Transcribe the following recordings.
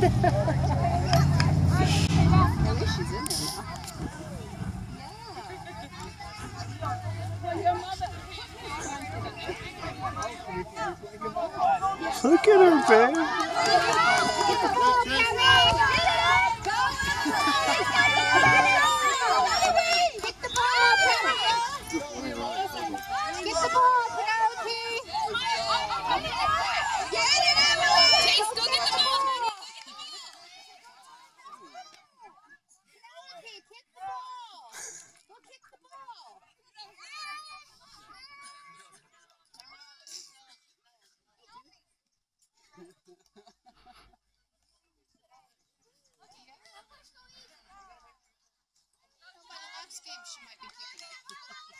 I wish she's in. Look at her, babe. Get the ball, Cameron! Get the ball, Cameron! Get the ball, Penelope! Get it, Emily! Chase, go get the ball! Penelope, kick the ball! Go kick the ball!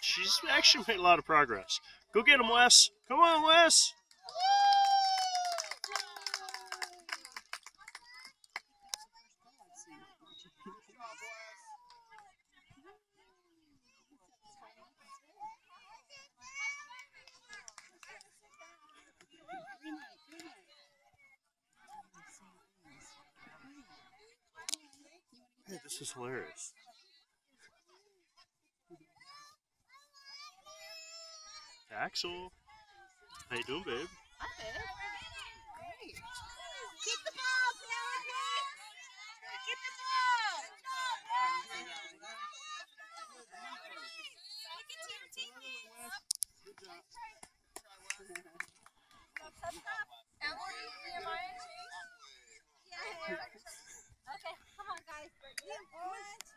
She's actually made a lot of progress. Go get him, Wes. Come on, Wes. This is hilarious. Axel. How you doing, babe? Hi, babe. Great. Get the ball, Penelope! Get the ball! It to your teammates. Emily, Nehemiah, Chase? Yeah. Okay, come on, guys. You want?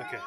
Okay.